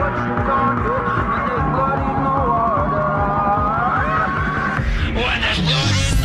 What you gonna do When there's blood in